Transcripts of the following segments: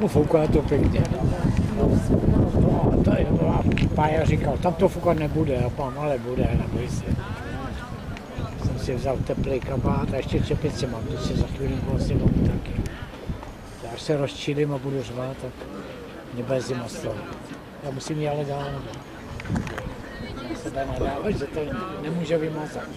No fouká to pěkně. No, to je, a Pája říkal, tam to foukat nebude, a pán, ale bude, neboj se. Jsem si vzal teplý kabát a ještě čepice mám, to si za chvílinku asi mám taky. Až se rozčilím a budu řvát, tak mě bude zima. Já musím ji ale dál. Já se dá že to nemůže vymazat.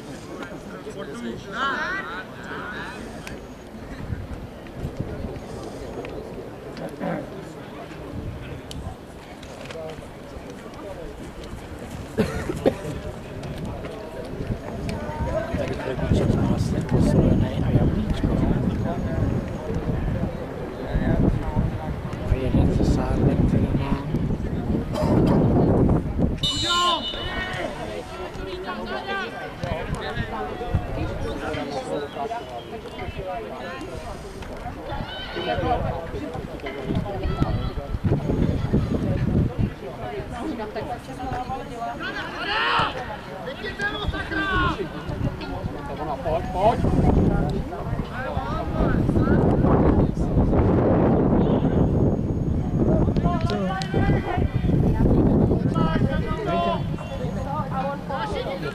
Tady chlebíček s máslem posolený a jablíčko. A jeden ze sárnek, který mám.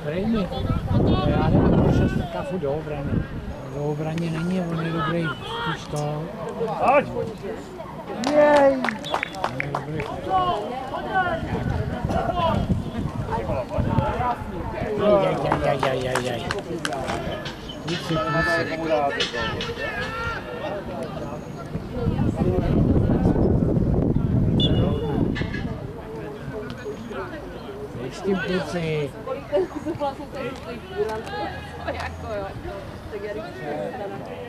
První. Já nevím, proč se strká furt do obrany. Do obraně není, on je dobrý spíš to. Pojď! Jej! On je dobrý. Jaj, jaj, jaj, jaj, jaj, jaj. Kluci, kluci. Teď s tím kluci. jako jo. Tak já když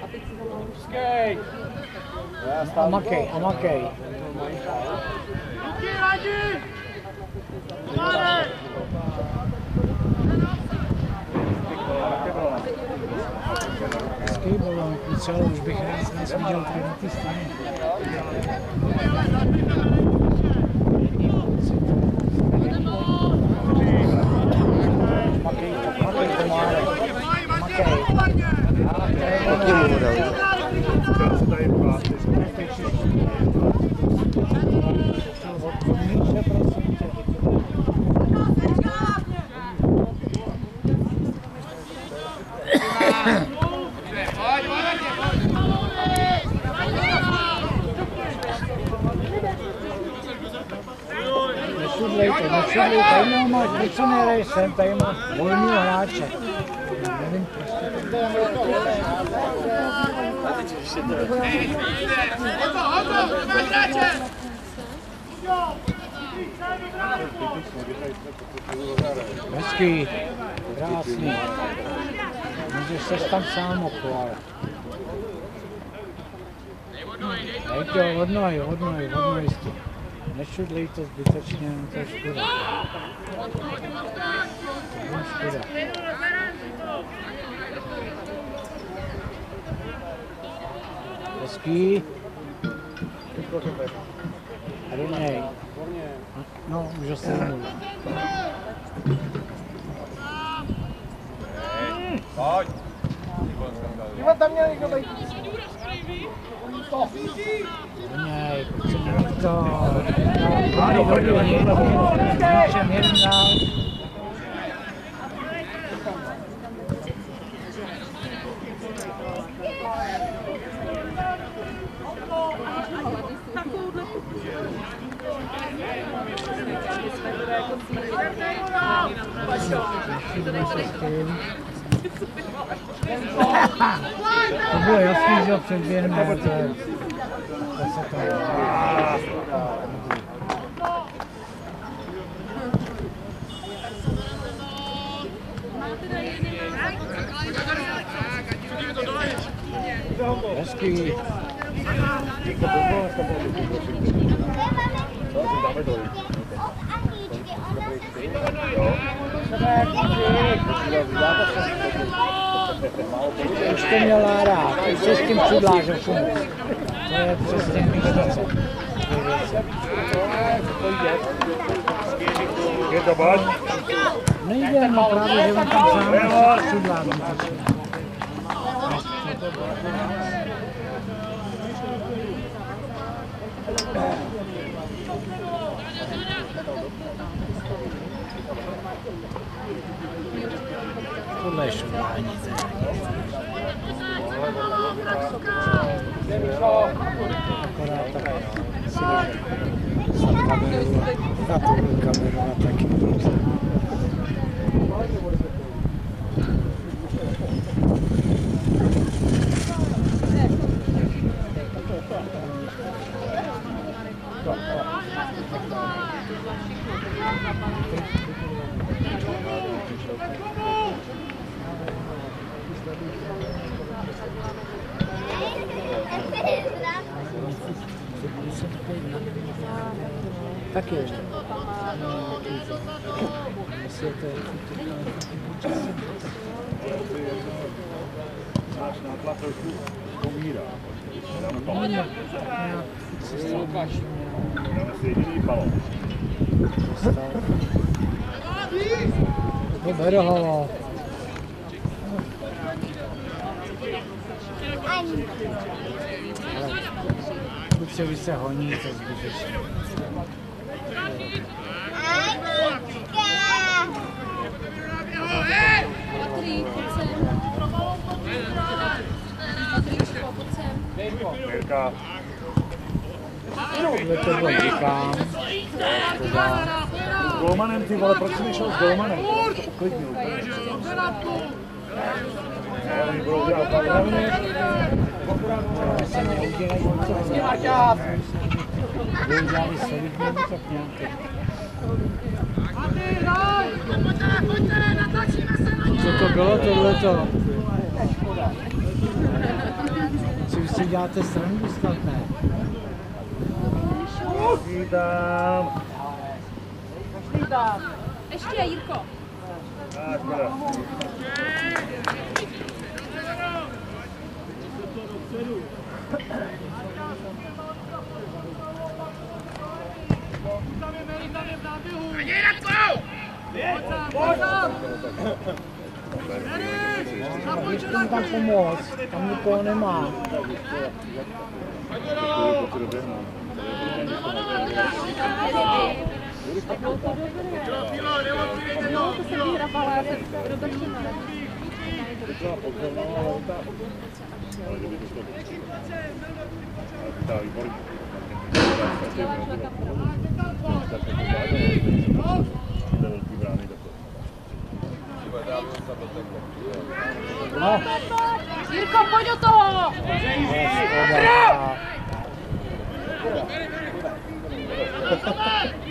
a teď si za mnou Skej! A makej, a makej. Hezký balón, kluci, ale už bych rád nás viděl tady na té straně. Makej, makej pomále. Makej. Taky mu dali. Tady mám máš, proč se nehraj sem, tady máš volného hráče. Nevím, prostě Hezký, krásný. Můžeš se tam sám okládat. Dejte ho, hodnoj, hodnoj, hodnoj s tím. Nešudlejte zbytečně, no to je škoda. To je škoda. Hezký. A do něj. No, už ho strhnul. Pojď! Ivan tam měl někdo být. Do něj, to. Dobrý, dobrý, ničem jeden. Nešudlej se s tím. To bylo jasný, že ho předběhneme, to je... To se to... Hezký. Už to měl rád, už se s tím čudlářem šumu. To je přesně myšlence. Je to pojď! Nejde, no právě, že on tam sám s čudlářem začne. Tohle je šumání. Akorát tak si za kameru, za tu kameru a taky. Ještě. Jestli je to Náš nátlak trošku pomírá. Balon. Dáme si jediný balon. No. Kluci, vy se honíte zbytečně. Patrik, pojď sem. Patríčko, pojď sem. Mirka, Tohle to bylo říkám. s golmanem ty vole, proč jsi nešel s golmanem? To uklidnil úplně. Ne, oni budou dělat hlavně. Vy udělali solidní útok nějaký. Co to bylo tohleto? Si děláte srandu snad ne? Vítám. Ještě, Jirko. Tak, teda. Běžte mi tam pomoct, tam nikoho nemá. No, to jsem vyhrabala, já jsem dotačila. Tak, výborně. Velký brány takové. No, Jirko, pojď do toho!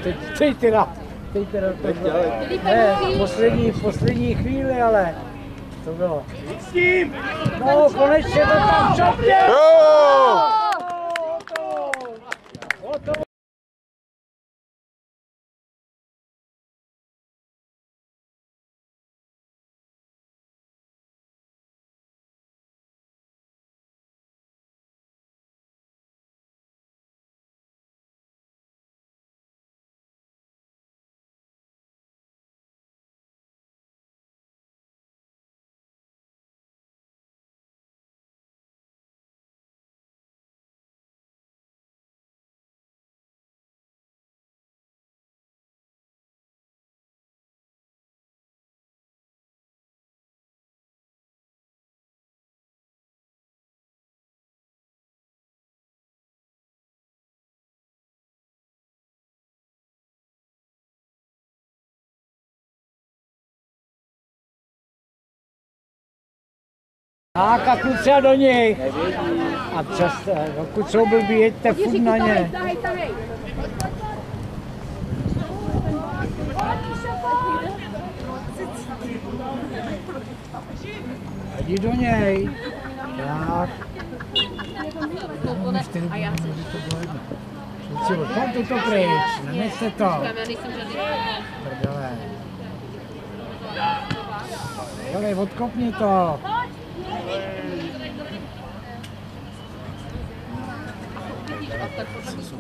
teď, teď teda, teď teda to bylo. Ne, poslední, poslední chvíli, ale to bylo. S tím! No, konečně to tam čapě! Jo! A kluci do nich. A přes, pokud jsou blbí, jeďte furt na ně. Jdi do něj. Tak. A já se Kluci, odpomte to pryč, nenechte to. já nejsem žádný Prdele. Hele, odkopni to.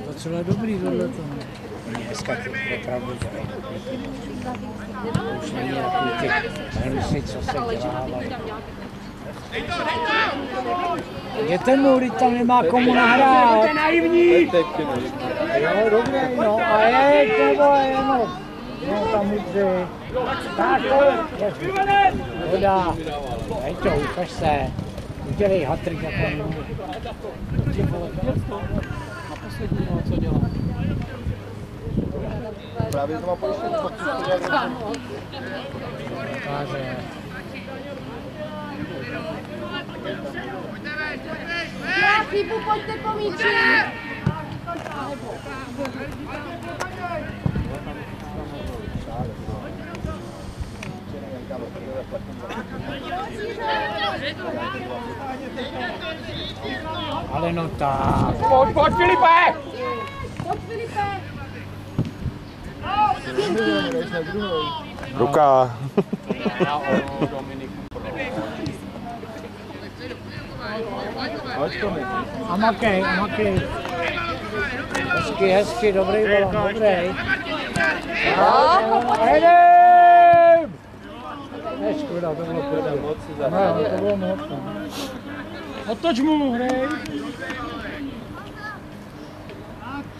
Docela dobrý tohle to. Dneska to je opravdu dobrý. Už není takový ty hnusy, co se dělávají. Jděte mu, teď tam nemá komu nahrát. naivní! Jo, dobré, no. A jeď, nebo jenom. No, tam udři. Tak, to je. Voda. Hej to, ukaž se. Udělej hatrik jako nemůžu. Právě to má pojištění, co to. Dokáže. Já chybu, pojďte po míči. Ale no tak. Pojď, pojď Filipe! Pojď, Filipe. Ruka. A makej, a makej. Hezky, hezky, dobrý balon, dobrý. Jedem! Ne, škoda, to bylo pěkné. No, to bylo moc. no. Otoč mu, hrej.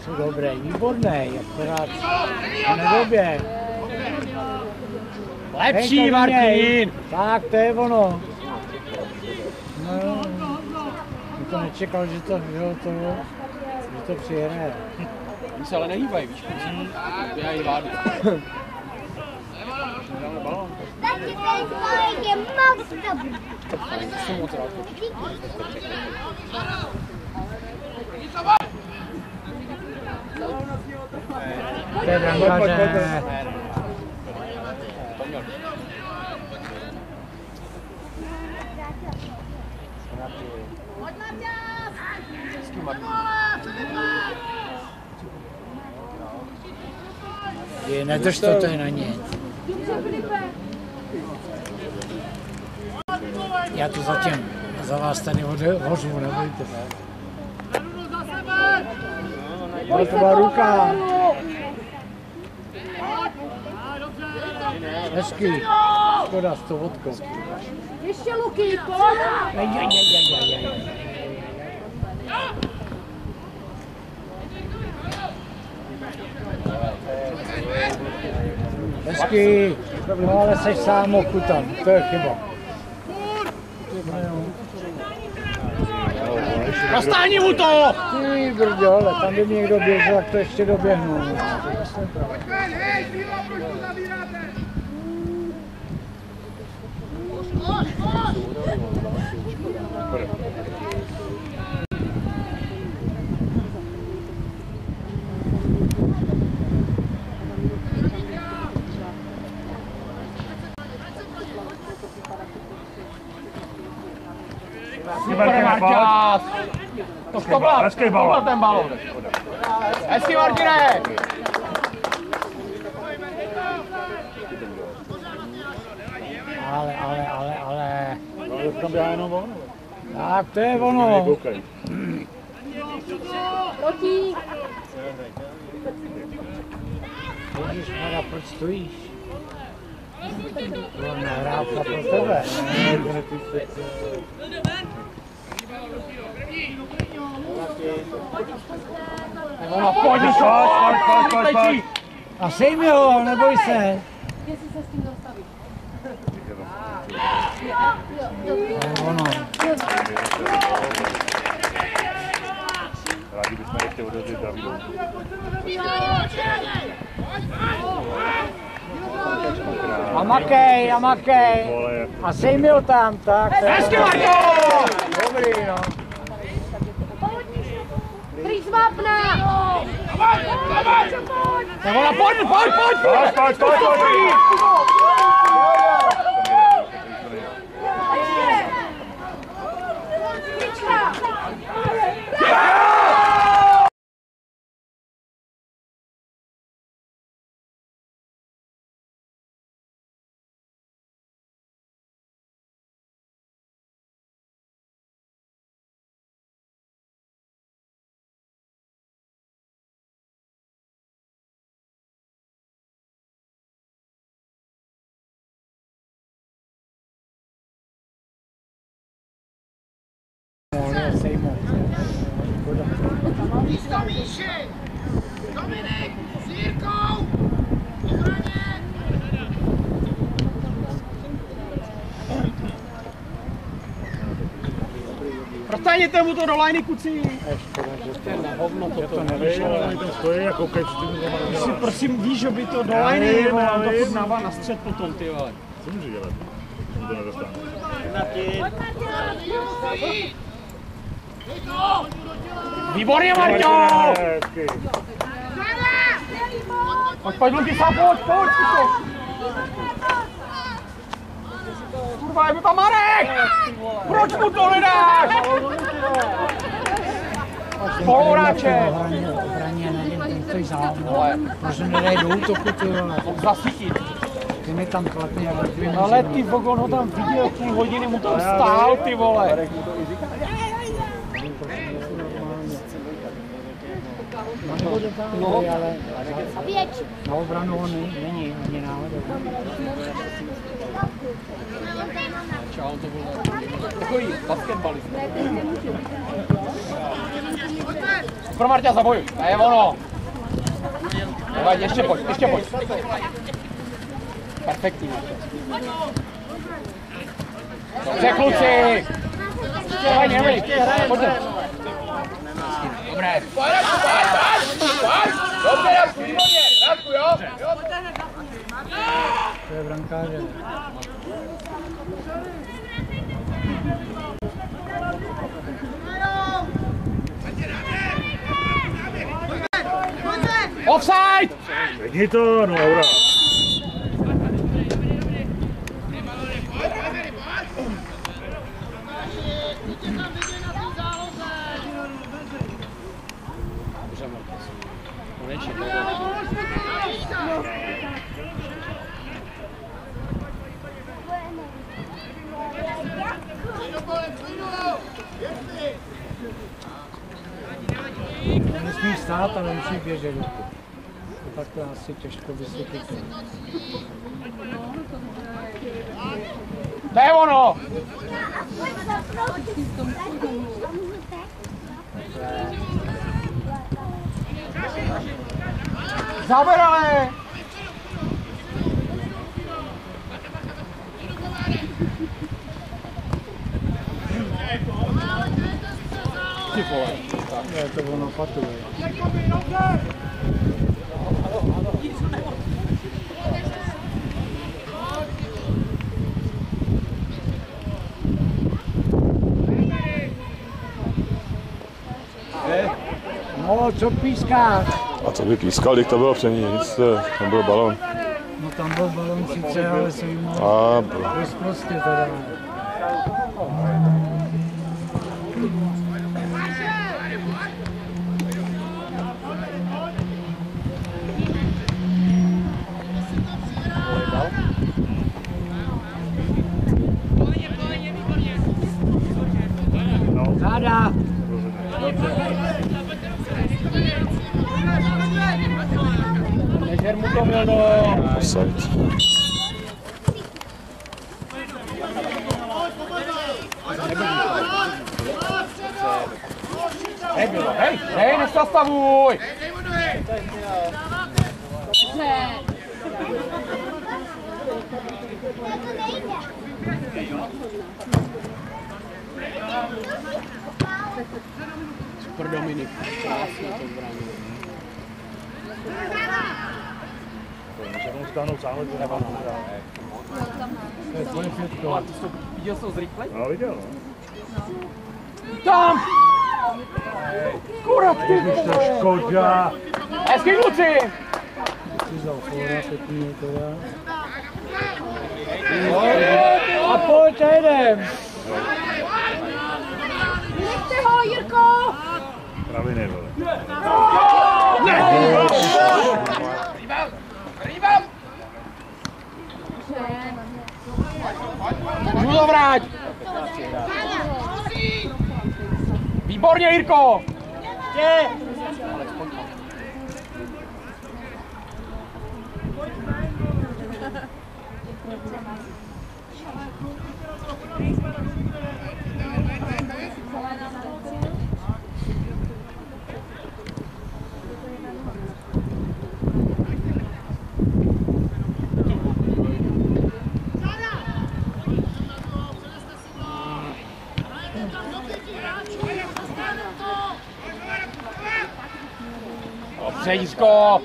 Jsou dobrý, výborný, akorát to nedobě. Lepší. Martin! Tak, to je ono. No, jsem to nečekal, že to, že to, že to přijede. Oni se ale nehýbají, víš, já ji vádu. Je moc dobrý. To je brankáře. Pojď, Marťas. Je, nedrž to, to je na nic. Dobře, Filipe. Já to zatím za vás tady hořu, nebojte se. Ale to byla ruka. Hezky. Škoda s tou vodkou. Ještě Luky, pojď. Hezky, no ale seš sám okutan, to je chyba. Nastáhni mu to! Ty brďo, ale tam by někdo běžel, tak to ještě doběhnu. Super, Marťas! To skobla! Hezký balon. ten balon! Hezký, Martine! Ale, ale, ale, ale. Tam běhá jenom on. Tak to je ono. Proti. Ježišmarja, proč stojíš? To je nahrávka pro tebe. Ona, pojď, pojď, pojď, pojď, pojď! A sejmi ho, neboj se. Jestli se s tím dostaví. Ono. Rádi bychom ještě odezli Davidu. A makej, a makej. A sejmi ho tam, tak. Hezky, ono. Marťo! Dobrý, no. Prý zvápna. Tak ona, pojď, pojď, pojď! pojď, pojď, pojď, pojď. Místo Míši! Dominik s Jirkou! Obraně! Protáhněte mu to do lajny, kuci. že to nevyšlo. Oni tam stojí a koukají, co ty mi Si prosím víš, že by to do lajny, on to furt navá na střed potom, ty vole. Co může dělat? To nedostane. Výborně, Marťo! Pojď, pojď, Luky, sám, pojď, pojď, Kuko. Kurva, je mi tam Marek! Proč mu to nedáš? Spoluhráče! Proč nedají do útoku, ty vole. Zasytit. Ty mi tam tlaky, ale ty mi Ale ty vogon ho tam viděl, půl hodiny mu tam stál, ty vole. No, no, ale na obranu on není náhodou. To. Pro Marta zaboj, a je ono. Ještě pojď, ještě pojď. Perfektní. Dobře, kluci! Ještě, hrajem, ještě, hrajem, Dobré. To je brankáře. Offside! Vidí to, no aura. Nesmíš stát, ale musíš běžet. Tak to asi těžko vysvětlit. To je ono! Záber ale! Ty vole. Je to ono patuje. No, co pískáš? A co by pískal, když to bylo ní, nic, to- tam byl balon. No tam byl balon sice, ale se jim A bylo. prostě teda. Záda! Nežer mu to měl do... Offside. Nebylo, hej, hej, nezastavuj! Super Dominik, krásně to zbraní. Může tomu stáhnout to nemá To je tvoje pětko. Viděl jsi to zrychlej? No viděl. Tam! Kurva, ty To je škoda. Hezky kluci! Ty. A pojď, jedem! Nechte ho, Jirko! Praviny, vole. Už mu to vrať! Výborně, Jirko! Take a score.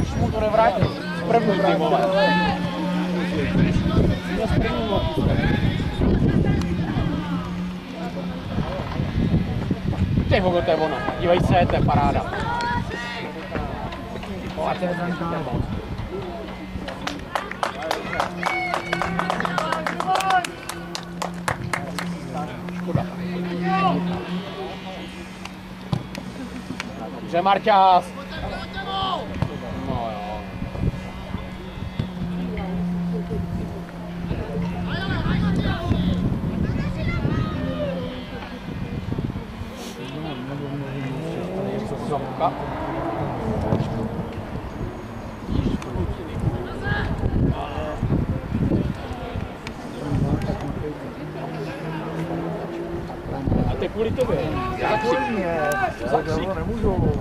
Už mu to nevrátil. První ty vole. Ty hogo, to je ono. Dívej se, to je paráda. A to je ten káva. Dobře, Marťás. No jo. Zopka. A to je kvůli tobě. Já kvůli mě. Já to nemůžu.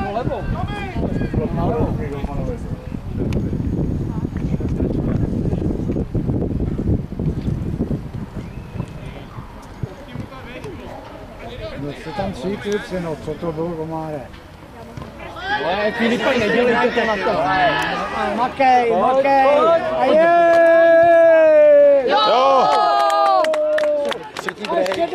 Po levou. No co kluci, no co to bylo, komáre? Ale Filipa, nedělejte to na to. Makej, makej! A je! Jo! A ještě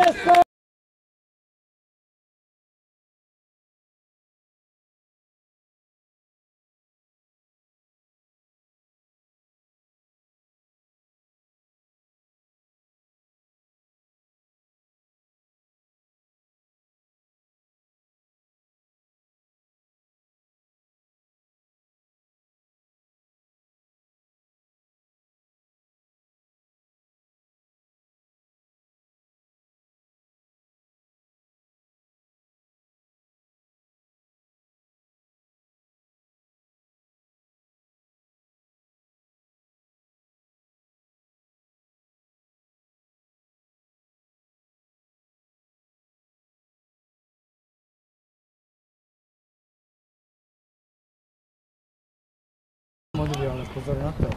deset! Modrý, ale pozor na to.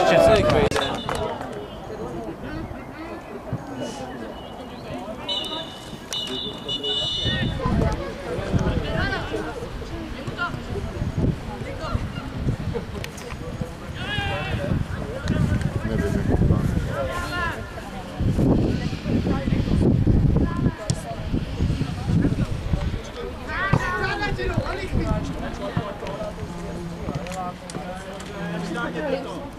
Ještě se jich vejde. Nevím, jak to Gracias.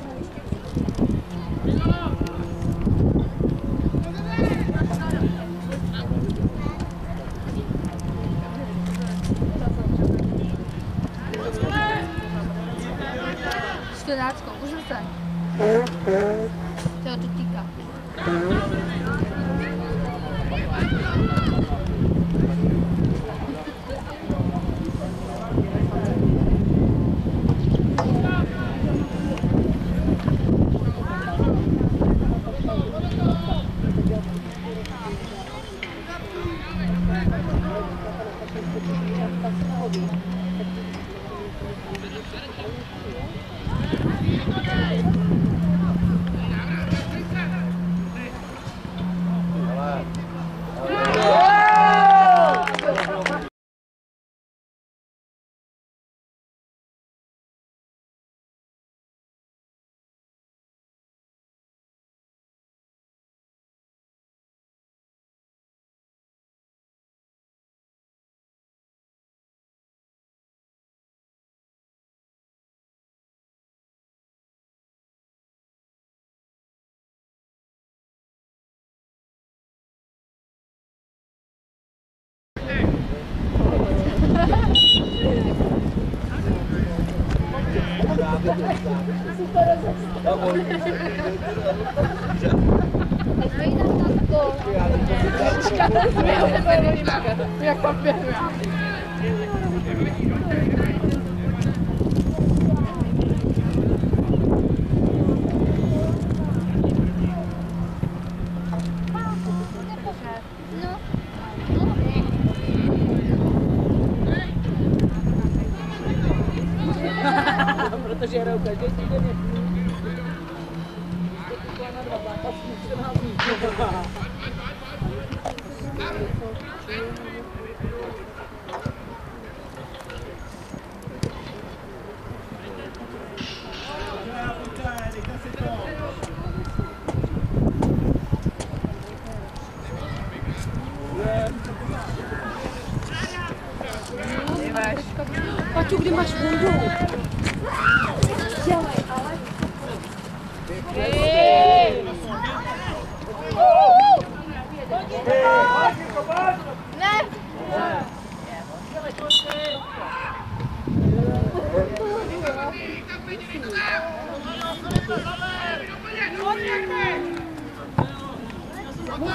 Moet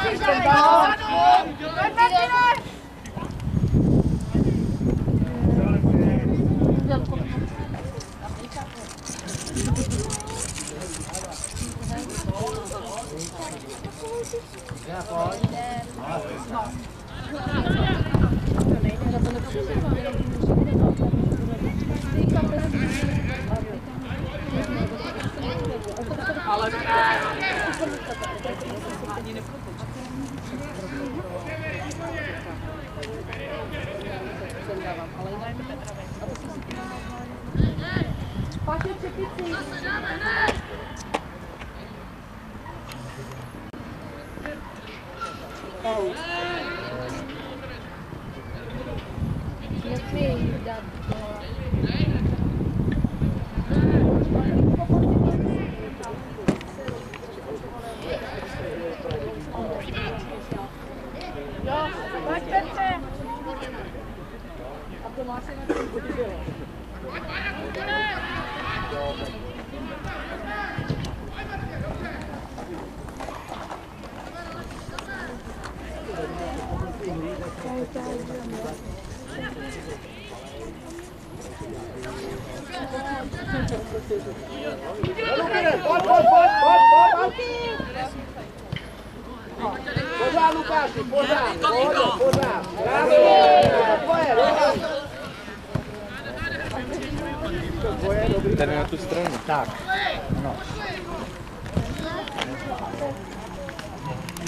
Ja, mooi. Alle 这是老板嘞。Pojď, pojď, pojď, pojď, pojď. Pořád, Lukáši, pořád, pohodě, pořád. Bravo, dobrý. Ten na tu stranu. Tak, no.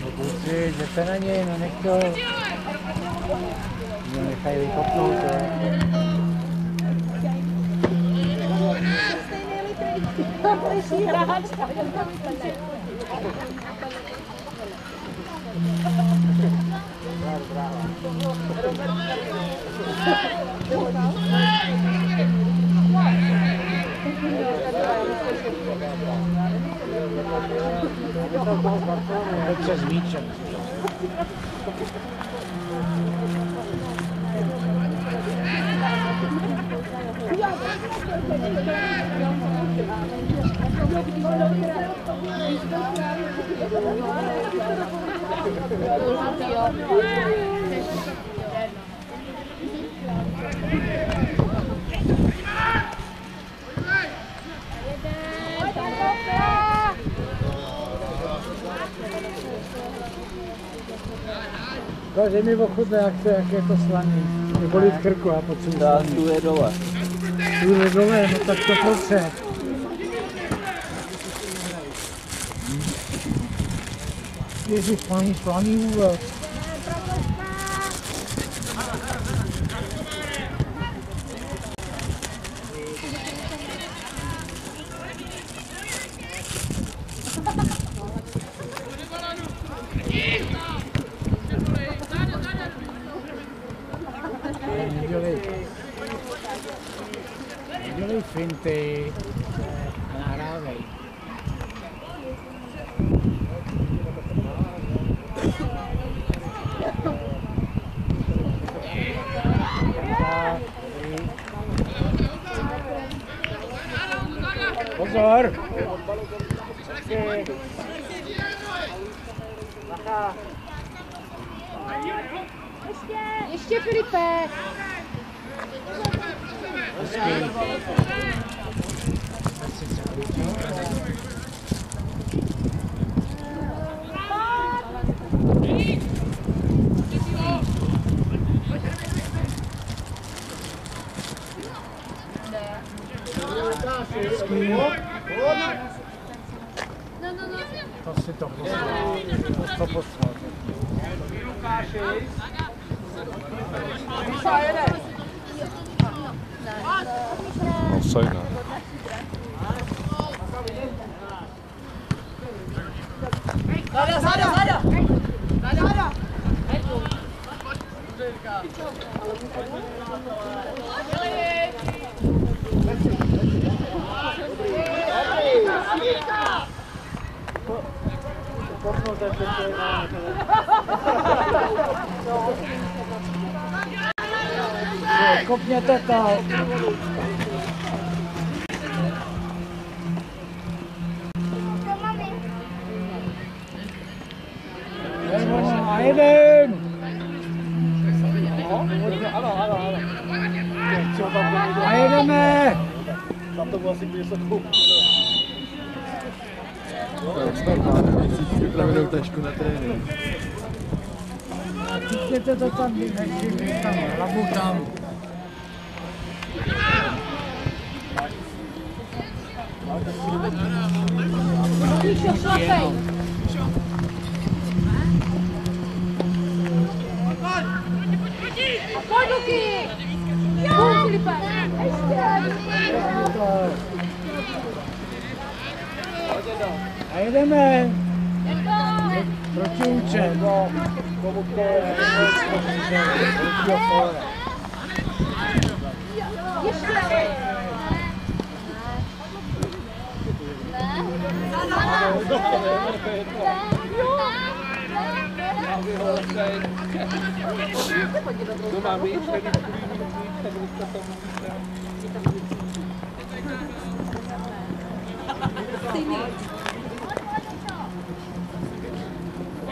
No kluci, jděte na něj, no nech to. No nechají vykopnout, jo. Dobře s Ukáže mi ochutné, to, jak je to slaný. Mě bolí v krku, já potřebuji slaný. Tu je dole. Tu je dole, no tak to potřeb. Ježiš, paní slaný vůbec. To si to poslal. To poslal. Offside, ne? Záda, záda, záda! Kopněte to. A jeden! A jedeme! Připravenou tašku na trénink. Chytněte to tam, nechci tam, hlavu tam. Míšo, šlapej. Pojď, Luky. Pojď, Filipe. Ještě. A jedeme! Proti úče. Ještě. To mám víc, Pojď ještě otravuj, otravuj.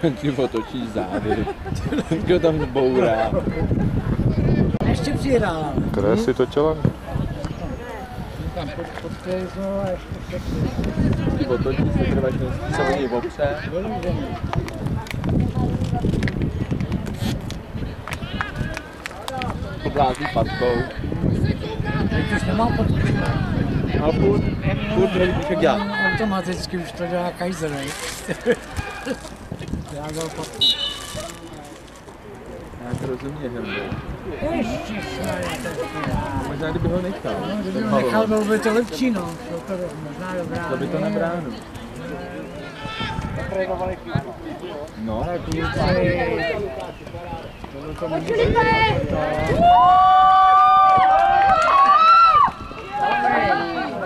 Ty otočíš zády. Kdo tam bourá? Ještě přihrál. Které si to těla? Tam pod, pod znovu a ještě otočíš se trvač se o něj opře. Poblází patkou. Teď už nemá pod A furt, furt nevíš, jak dělat. Automaticky už to dělá ne? Já dal pod... Já to rozumím, že Ještě Možná kdyby ho nechal. Kdyby ho nechal, bylo by to lepší, no. Bylo to možná dobrá. To by to na bránu. No, Ale kluci... Bylo to Pojď, Filipe.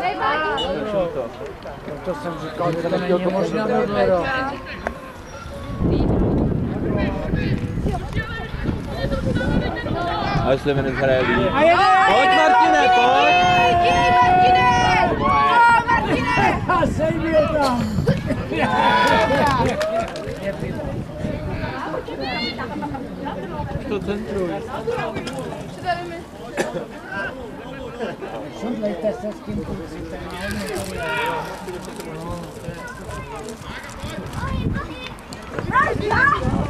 Nevadí. Proto jsem říkal, že to není možné, aby bylo. ale Slevenec hraje líp. A! Pojď Martine, pojď! Martine, Martine. Martine. A sejmi ho tam! To centruj. Šudlejte se s tím kluci, to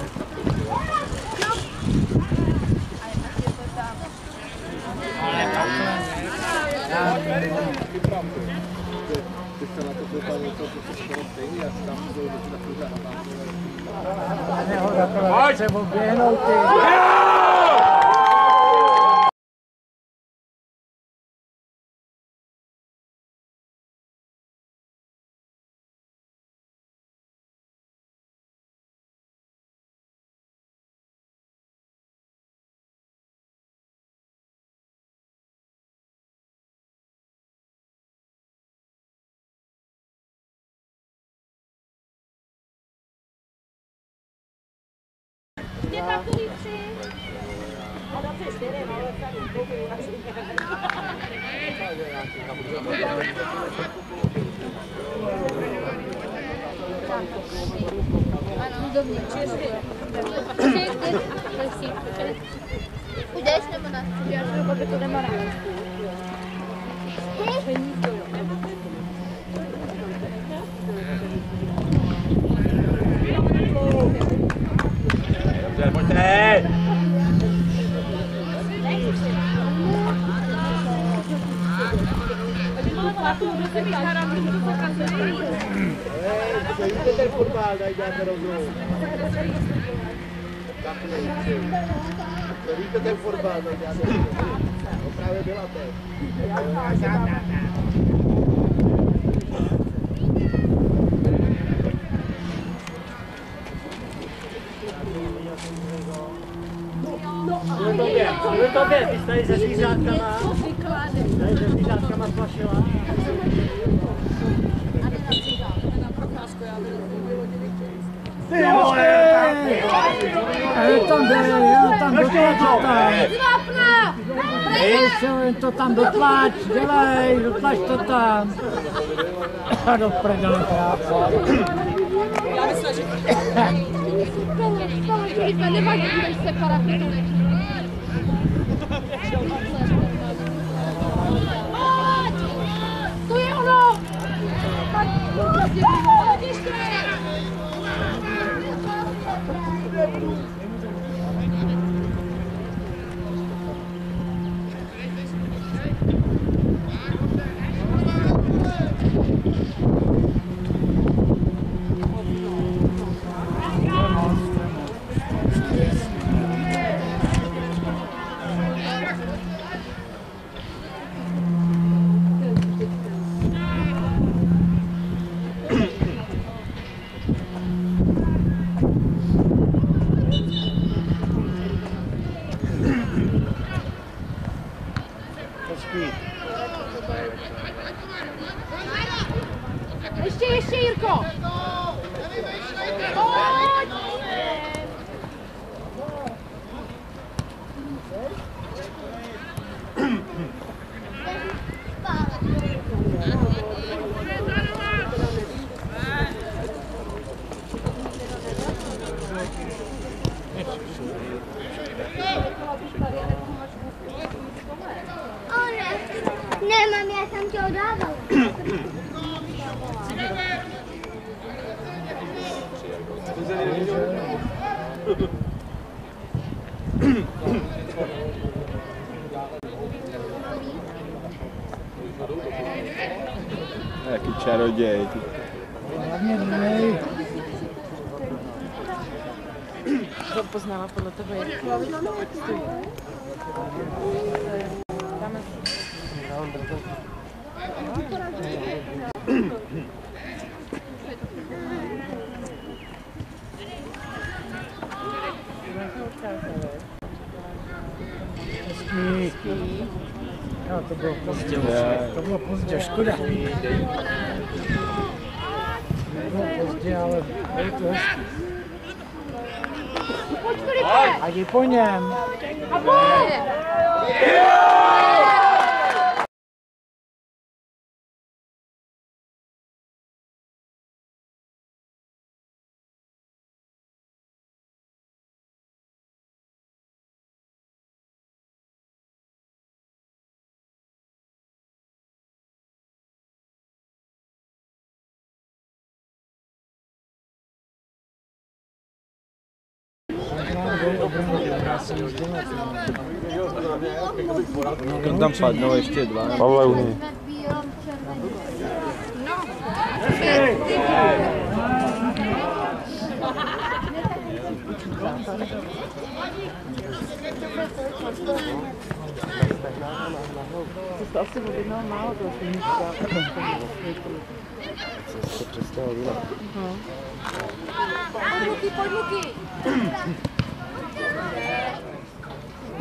je hodně dobré. Nehoda, to chce oběhnout ty. takový tři. Ano, dovnitř. Tři, čtyři, prosím. Půjdeš nebo ne? Já jsem pak to nemá Dobře, pojďte! Kvůli tobě, ty jsi tady se zvířátkama. Tady se zvířátkama splašila. Ty vole! Je tam jde, je tam dotlač to tam. Zvapna! Ještě to tam dotlač, dělej, dotlač to tam. A do prdele práce. Nevadí, když se parapetu To je ono! Ještě, pozdě, ale bylo to hezký. Pojď, Filipe! A jdi po něm. A pojď! Ten tam padnou ještě dva. Pavle u ní. To jste asi objednal málo toho snížka. Luky, pojď, Luky!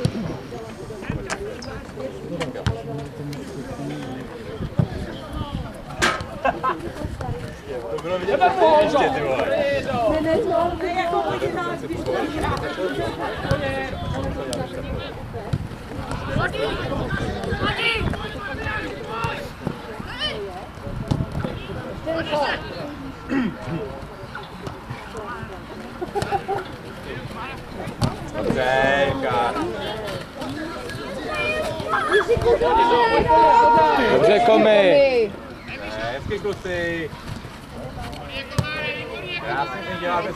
Já jsem šla zpátky pěšky. No, výborně. Dobře, komy. Hezky kluci. Krásně si děláte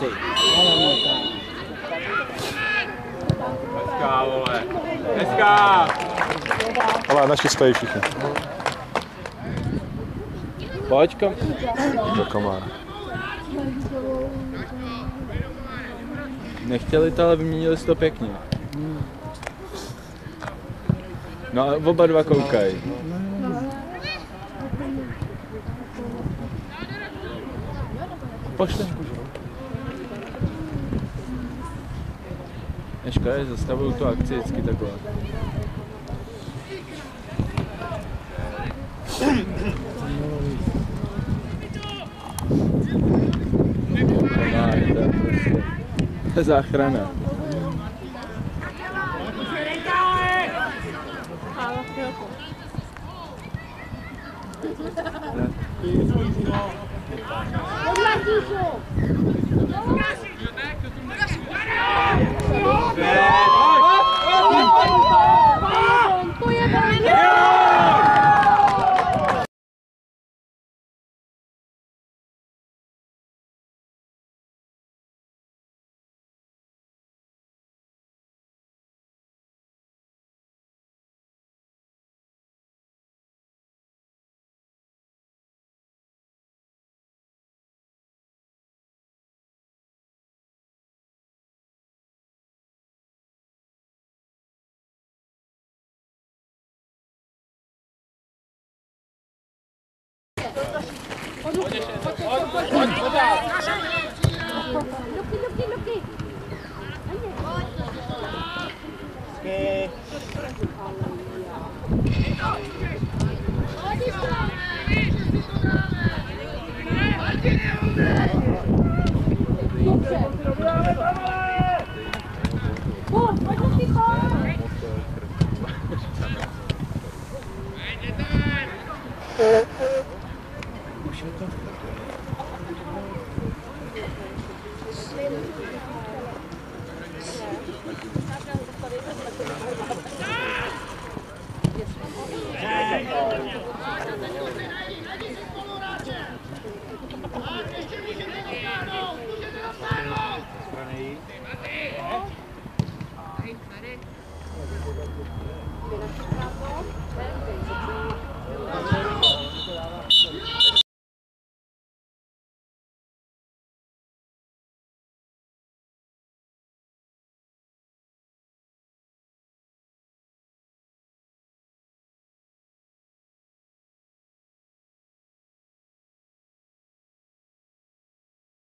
sloupy. Hezká, vole. Hezká. Ale naši stojí všichni. Pojď, kom. Do komár. Nechtěli to, ale vyměnili si to pěkně. No a oba dva koukají. Poštenku. Je škoda, že zastavují tu akci vždycky takhle. Záchrana.